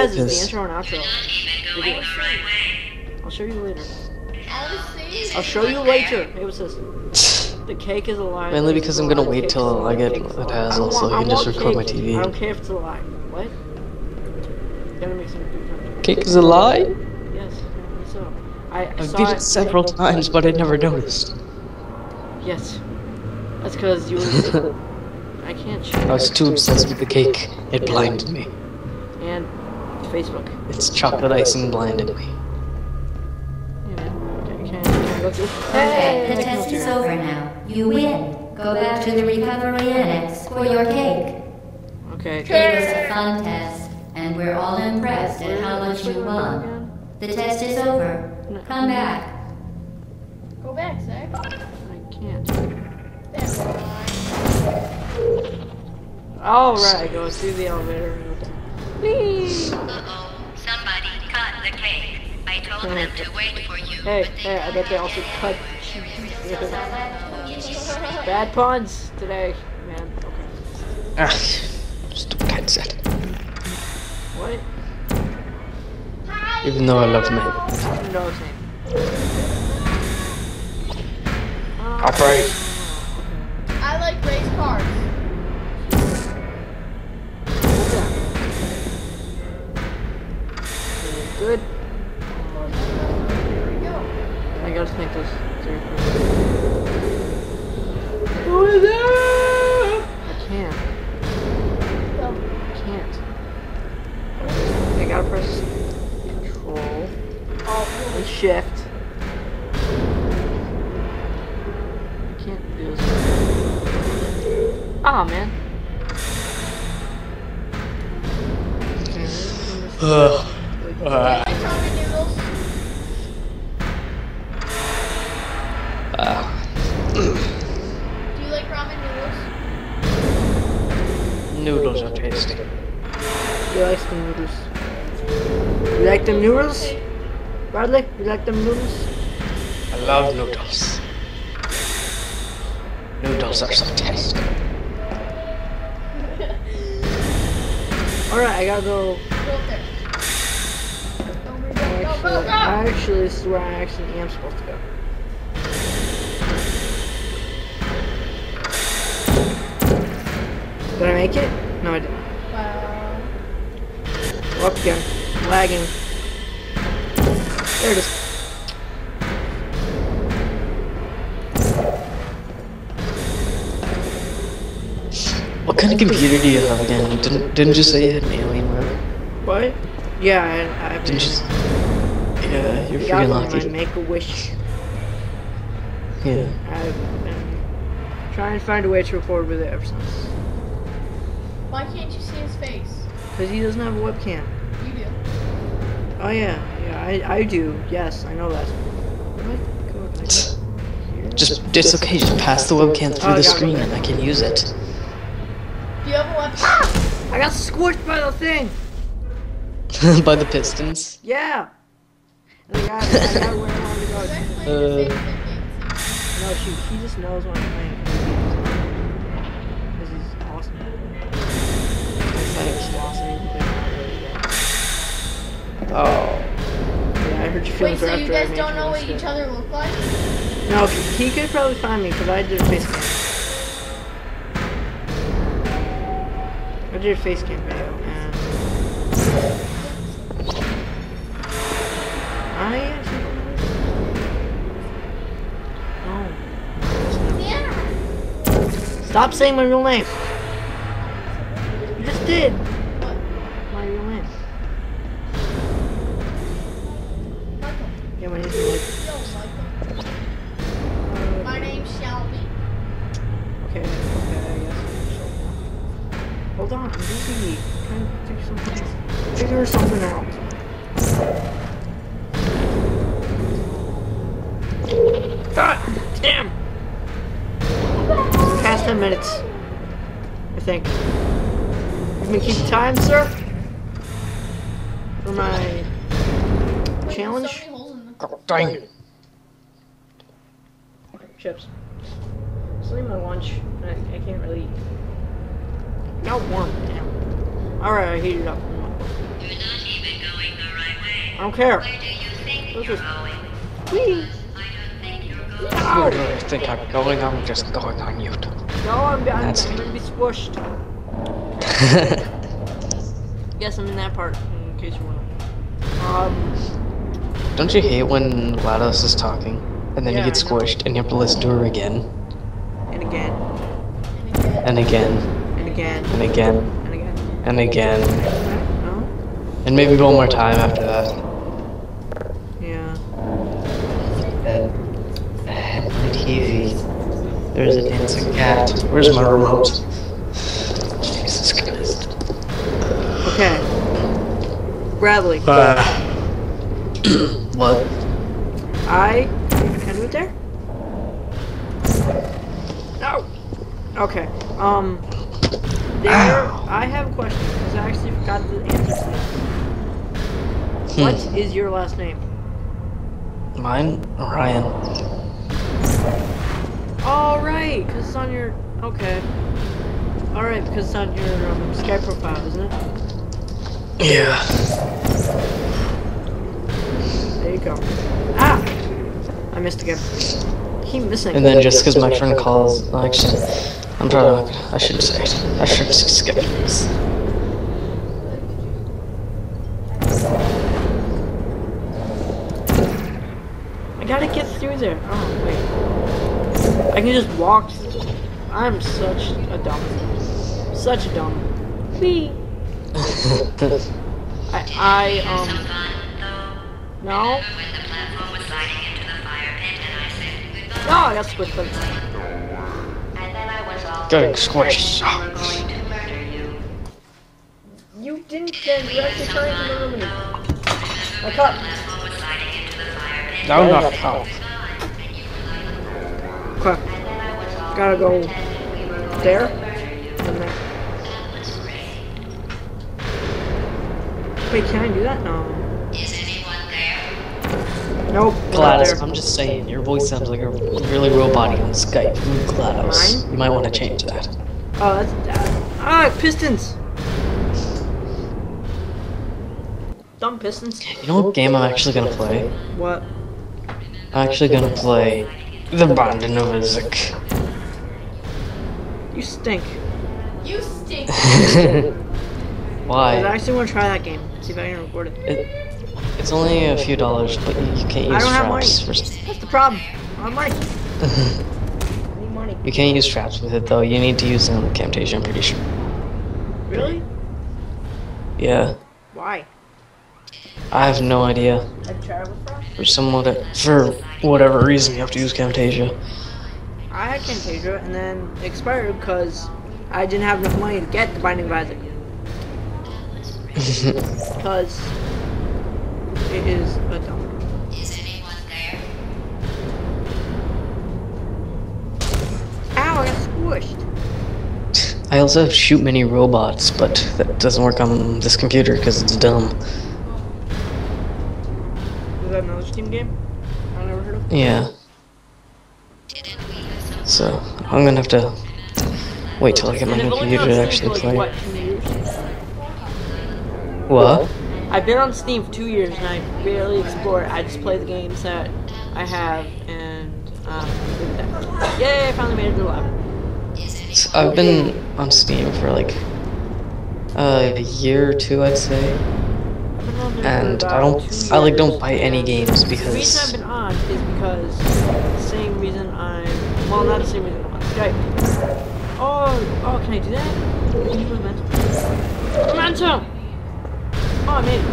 has is the intro and outro. videos. I'll show you later. I'll show you later. Hey, what's this? The cake is alive. mainly because I'm gonna wait Cake's till I get Cake's a dazzle so I can just record my cake. TV. I don't care if it's alive. What? Gotta make some food. Cake is a lie? Yes, so. I I've saw beat it several times, but I never noticed. Yes. That's because you were. I can't check. I was too obsessed with the cake, it blinded me. And Facebook. Its chocolate icing blinded me. Yeah, man. Can, can, can go through? Okay, the test is over now. You win. Go back to the recovery annex for your cake. Okay. It was a fun test, and we're all impressed at how much you won. The test is over. Come back. go back, Zach. I can't. There. All right, go through the elevator. Whee! Uh-oh, somebody cut the cake. I told them to wait for you, Hey, hey, I bet they also cut bad puns today, man. Okay. Ah, stupid headset. What? Even though I love him. No his name. Operate. I like race cars. Good. There we go. I gotta think this. Who is that? I can't. Go. I can't. I gotta press control and shift. I can't do this. Ah, man. Ugh. Do you like ramen noodles? Do you like ramen noodles? Noodles are tasty. You like the noodles? You like them noodles? Bradley, you like them noodles? I love noodles. Noodles are so tasty. Alright, I gotta go. Go up there. Actually, go, go. actually, this is where I actually am supposed to go. Did I make it? No, I didn't. Wow. Up again. Lagging. There it is. What kind of computer do you have again? Didn't didn't you say you had an Alienware? What? Yeah, I, I've. Didn't you? S- Yeah, you're got freaking one my lucky. Make a wish. Yeah. I've been trying to find a way to record with it ever since. Why can't you see his face? Because he doesn't have a webcam. You do. Oh yeah, yeah, I, I do. Yes, I know that. Where do I go? Can I go here? Just it's okay. Just pass the webcam through Oh, the screen, okay. and I can use it. Do you have a website? I got squished by the thing. By the pistons. Yeah. And I got, I got where I wanted to go. Uh, the same thing. No, she, she just knows what I'm playing. This is awesome. I said it was awesome. Oh. Yeah, I hurt your Wait, so right you guys don't know what each other look like? No, he he could probably find me because I did a face cam. I did a face cam video Stop saying my real name. You just did. What? My real name. Michael. Yeah, my name's. Yo, My name's Shelby. Okay, okay, I guess. Hold on, I'm busy. I'm trying to do something. Figure something out. God damn! Past 10 minutes. I think. Let me keep time, sir? For my challenge? many holes Dang it. Chips. It's only my lunch. I, I can't really eat. Got warm, damn. Alright, I heated up. You're not even don't care. Where do you think Those you're are- going? Whee! I don't think you're going. Where do I think I'm going? I'm just going on mute. No, I'm, I'm, I'm gonna be squished. Yes, I'm in that part, in case you're wondering. Um, Don't you hate when GLaDOS is talking and then Yeah, you get squished and you have to listen to her again and again, and again and again, and again and again. and again No? and maybe one more time after that? Yeah. My TV. There's a dancing cat. Where's my remote? Jesus Christ. Okay. Bradley, what? I can I do there? No. Okay. Um. There. I have a question because I actually forgot the answer to this. Hmm. What is your last name? Mine? Ryan. All right, because it's on your. Okay. All right, because it's on your um, Skype profile, isn't it? Yeah. There you go. Ah! I missed again. Keep missing. And then just because my friend calls, actually, I'm probably not gonna, I shouldn't say it. I should skip this. I gotta get through there. Oh. I can just walk. I'm such a dumb. Such a dumb. Whee. I I um fun, though. no When the platform was sliding into the fire pit and I said goodbye. no I got squished by the And then I was all Getting squished. we were going to murder you. You didn't then you actually trying to murder me. I The cut. platform was sliding into the fire pit. No, not how. Okay. And then I was all Gotta go pretending we were going there. to murder you. And then, That was great. wait, can I do that? No. Is anyone there? Nope. not GLaDOS. I'm just saying, your voice sounds like a really robot on Skype. GLaDOS. Mine? You might want to change that. Oh, that's that. Ah, Pistons. Dumb Pistons. You know what game I'm actually gonna play? What? I'm actually gonna play The Binding of Isaac. You stink. You stink. Why? I actually want to try that game. See if I can record it. It, it's only a few dollars, but you you can't I use don't have money. Fraps. For, That's the problem. I don't have money. I need money. you can't use Fraps with it though. You need to use um, Camtasia. I'm pretty sure. Really? Yeah, Why? I have no idea. I've tried with For some what- for whatever reason, you have to use Camtasia. I had Camtasia and then expired because I didn't have enough money to get the Binding of Isaac. Because it is a dumb. Is anyone there? Ow, I got squished. I also have shoot many robots, but that doesn't work on this computer because it's dumb. Is that another Steam game? I never heard of. Yeah. Didn't we have some So I'm gonna have to wait till I get my new computer to actually for, like, play. What, two years? What? I've been on Steam for two years and I barely explore it. I just play the games that I have and um, leave it at that. Yay! I finally made it to eleven. So I've been on Steam for like uh, a year or two, I'd say, I've been on there for and I don't, I like don't buy any and games The reason I've been on is because well, not same reason I'm on Oh, oh, can I do that? Do momentum? Momentum! Oh, I made it.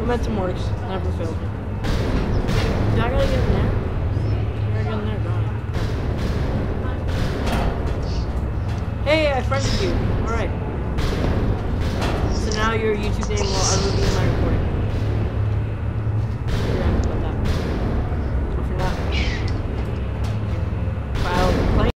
Momentum works. Never failed. Did I gotta get in there? I gotta get in there, don't Hey, I friended you. Alright. So now your YouTube name will ever be in my